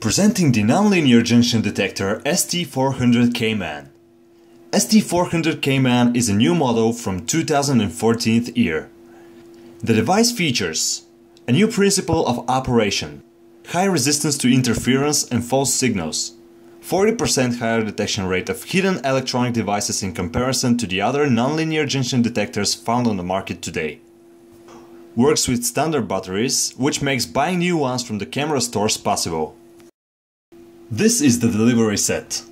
Presenting the nonlinear junction detector ST400 CAYMAN. ST400K-MAN is a new model from 2014 year. The device features a new principle of operation, high resistance to interference and false signals, 40% higher detection rate of hidden electronic devices in comparison to the other nonlinear junction detectors found on the market today. Works with standard batteries, which makes buying new ones from the camera stores possible. This is the delivery set.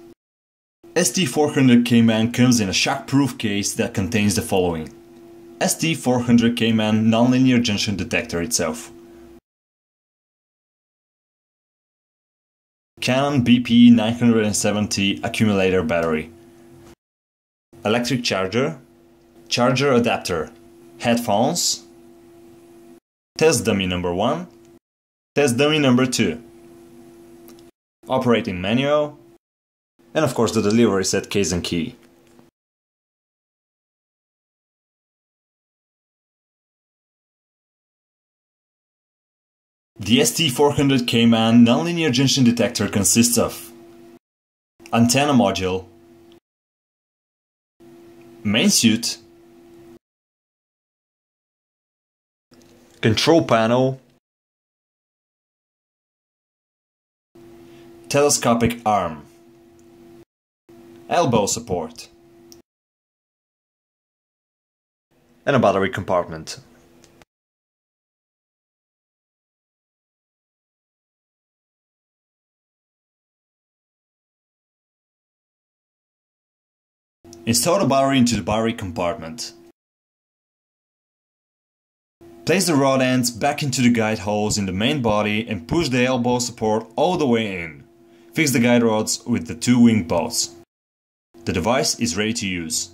ST400 CAYMAN comes in a shockproof case that contains the following. ST400 CAYMAN nonlinear junction detector itself. Canon BP970 accumulator battery. Electric charger. Charger adapter. Headphones. Test dummy number 1. Test dummy number 2 operating manual, and of course the delivery set case and key. The ST400 CAYMAN nonlinear junction detector consists of antenna module, main suit, control panel, telescopic arm, elbow support, and a battery compartment. Install the battery into the battery compartment. Place the rod ends back into the guide holes in the main body and push the elbow support all the way in. Fix the guide rods with the two wing bolts. The device is ready to use.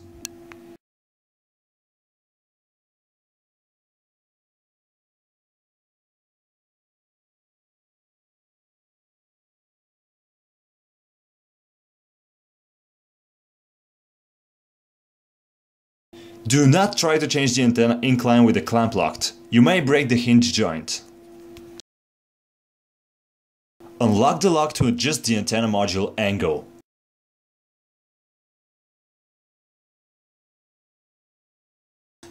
Do not try to change the antenna incline with the clamp locked. You may break the hinge joint. Unlock the lock to adjust the antenna module angle.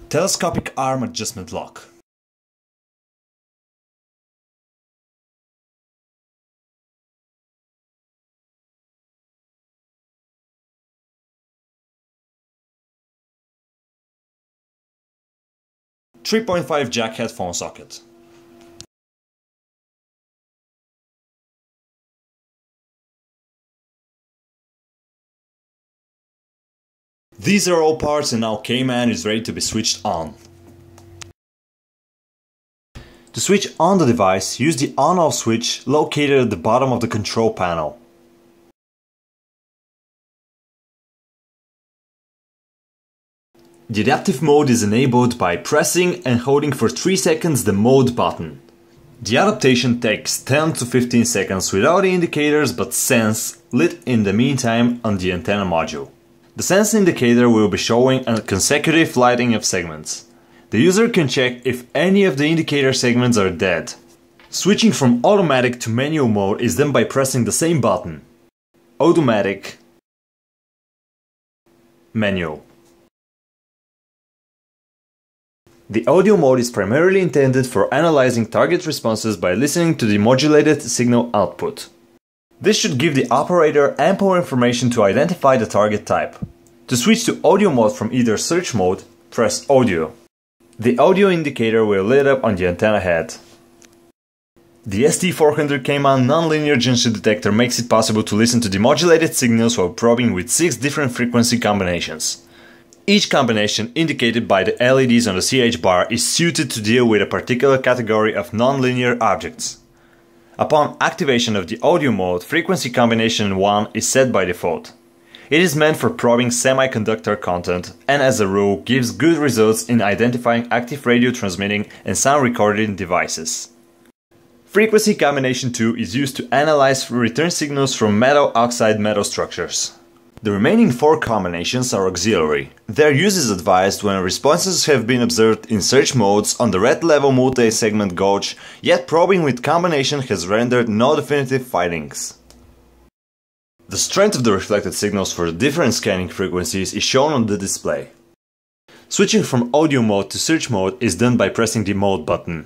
Telescopic arm adjustment lock. Three point five jack headphone socket. These are all parts and now CAYMAN is ready to be switched on. To switch on the device, use the on-off switch located at the bottom of the control panel. The adaptive mode is enabled by pressing and holding for 3 seconds the mode button. The adaptation takes 10 to 15 seconds without the indicators but sense lit in the meantime on the antenna module. The sense indicator will be showing a consecutive lighting of segments. The user can check if any of the indicator segments are dead. Switching from automatic to manual mode is done by pressing the same button. Automatic Manual The audio mode is primarily intended for analyzing target responses by listening to the modulated signal output. This should give the operator ample information to identify the target type. To switch to audio mode from either search mode, press audio. The audio indicator will light up on the antenna head. The ST400 CAYMAN nonlinear junction detector makes it possible to listen to demodulated signals while probing with 6 different frequency combinations. Each combination indicated by the LEDs on the CH bar is suited to deal with a particular category of nonlinear objects. Upon activation of the audio mode, frequency combination 1 is set by default. It is meant for probing semiconductor content and as a rule gives good results in identifying active radio transmitting and sound recording devices. Frequency combination 2 is used to analyze return signals from metal oxide metal structures. The remaining four combinations are auxiliary. Their use is advised when responses have been observed in search modes on the red level multi-segment gauge, yet probing with combination has rendered no definitive findings. The strength of the reflected signals for the different scanning frequencies is shown on the display. Switching from audio mode to search mode is done by pressing the mode button.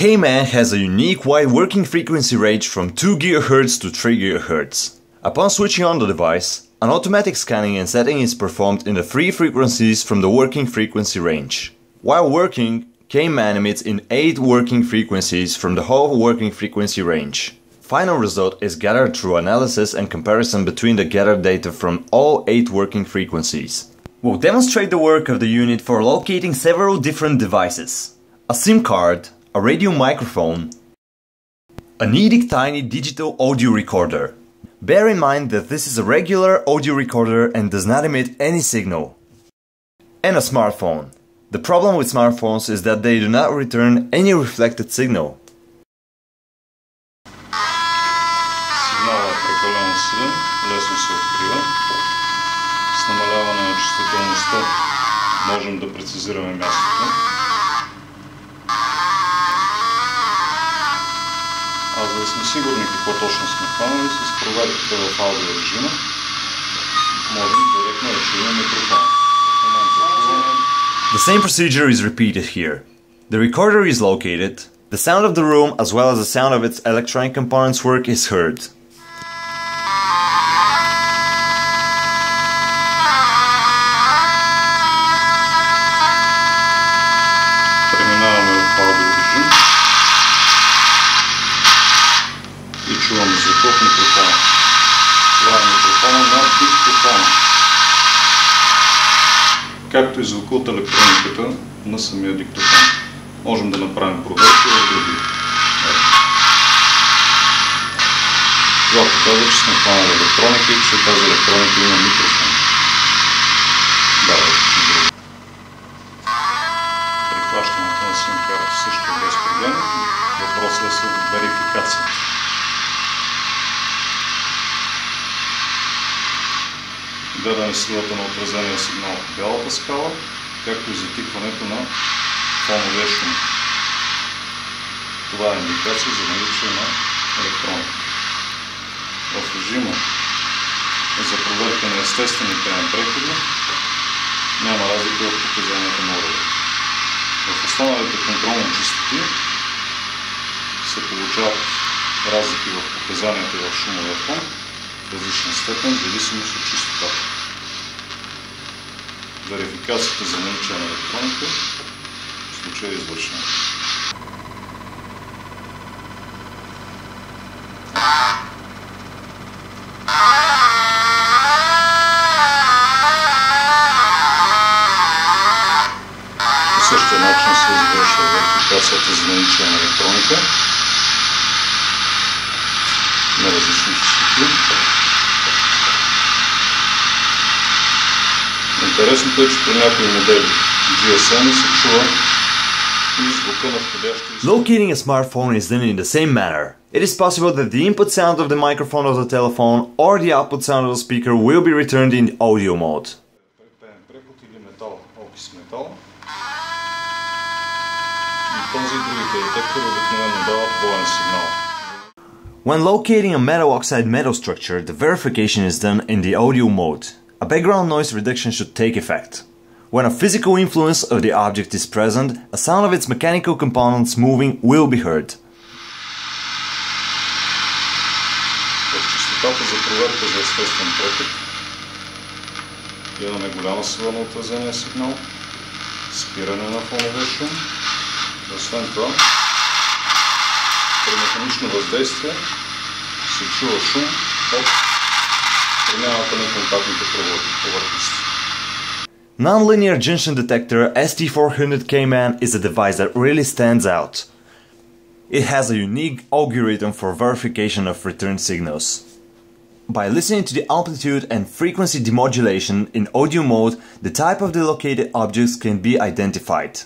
Cayman has a unique wide working frequency range from 2 GHz to 3 GHz. Upon switching on the device, an automatic scanning and setting is performed in the three frequencies from the working frequency range. While working, Cayman emits in 8 working frequencies from the whole working frequency range. Final result is gathered through analysis and comparison between the gathered data from all 8 working frequencies. We'll demonstrate the work of the unit for locating several different devices. A SIM card, a radio microphone, a Nidec Tiny digital audio recorder. Bear in mind that this is a regular audio recorder and does not emit any signal. And a smartphone. The problem with smartphones is that they do not return any reflected signal. Сигналът е прекалено силен, лесно се открива. С намаляване на чувствителността можем да прецизираме мястото. за да сме сигурни какво точно сме хванали, с проверката в аудио режима можем директно да чуем микрофона. В момента чуваме The same procedure is repeated here. The recorder is located, the sound of the room as well as the sound of its electronic components work is heard. Микрофона на диктофона. Както и звука от електрониката на самия диктофон. Можем да направим проверки в други. Ето. Това показва, че сме хванали електроника и че тази електроника има микрофон. Гледаме силата на отразения сигнал по бялата скала, както и затикването на фоновия шум. Това е индикация за наличие на електроника. В режима за проверка на естествени крайни преходи няма разлика в показанията на уреда. В останалите контролни частоти се получават разлики в показанията в шумовия фон в различна степен, в зависимост от частотата. Верификацията за наличие на електроника в случая е извършена. Интересното е, че при някои модели GSM се чува и звука на входящия звук. Locating a smartphone is done in the same manner. It is possible that the input sound of the microphone of the telephone or the output sound of the speaker will be returned in audio mode. Пеен преход или метал, окис метал. И този и другите детектори обикновено дават двоен сигнал. When locating a metal oxide metal structure, the verification is done in the audio mode. A background noise reduction should take effect. When a physical influence of the object is present, a sound of its mechanical components moving will be heard. В частотата за проверка за естествен преход имаме голяма сила на отразения сигнал, спиране на фоновия шум. Освен това, при механично въздействие се чува шум от Non-linear. Nonlinear junction detector ST400 CAYMAN is a device that really stands out. It has a unique algorithm for verification of return signals. By listening to the amplitude and frequency demodulation in audio mode, the type of the located objects can be identified.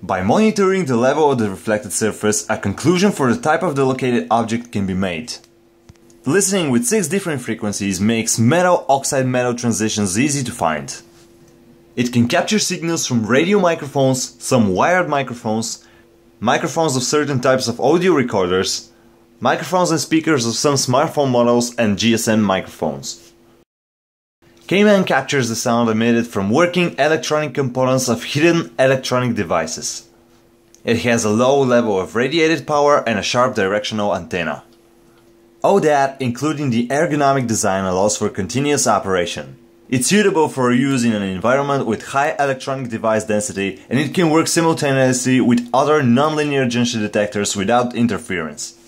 By monitoring the level of the reflected surface, a conclusion for the type of the located object can be made. Listening with six different frequencies makes metal oxide metal transitions easy to find. It can capture signals from radio microphones, some wired microphones, microphones of certain types of audio recorders, microphones and speakers of some smartphone models, and GSM microphones. CAYMAN captures the sound emitted from working electronic components of hidden electronic devices. It has a low level of radiated power and a sharp directional antenna. All that, including the ergonomic design, allows for continuous operation. It's suitable for use in an environment with high electronic device density and it can work simultaneously with other nonlinear junction detectors without interference.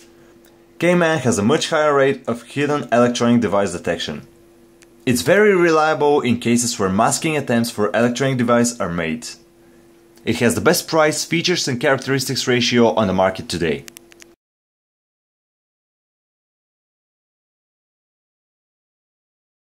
CAYMAN has a much higher rate of hidden electronic device detection. It's very reliable in cases where masking attempts for electronic device are made. It has the best price, features and characteristics ratio on the market today.